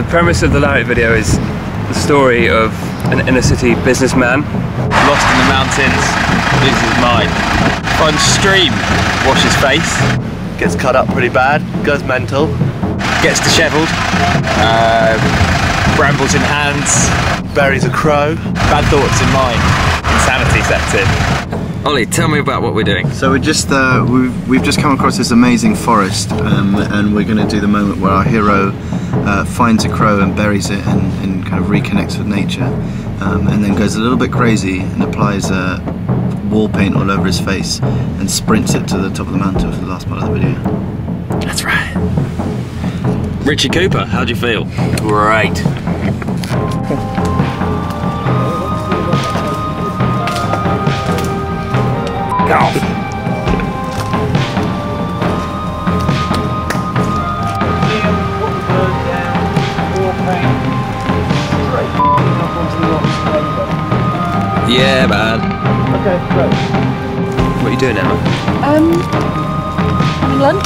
premise of the Lariat video is the story of an inner city businessman lost in the mountains, loses his mind, finds stream, washes face, Gets cut up pretty bad, goes mental. gets dishevelled, um, brambles in hands, Buries a crow. bad thoughts in mind, insanity sets in. Ollie, tell me about what we're doing. So we're just uh, we've, we've just come across this amazing forest, um, and we're going to do the moment where our hero uh, finds a crow and buries it and, and kind of reconnects with nature, um, and then goes a little bit crazy and applies uh, wall paint all over his face and sprints it to the top of the mountain for the last part of the video. That's right. Richie Cooper, how do you feel? Great. Yeah, man. Okay, great. What are you doing, Emma? Um, having lunch?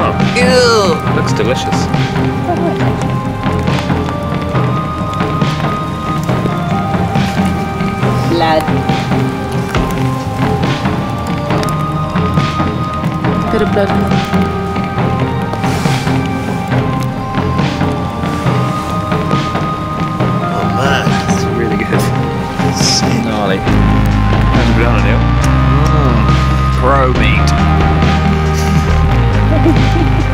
Oh, looks delicious. Lad. Bit of blood pro meat.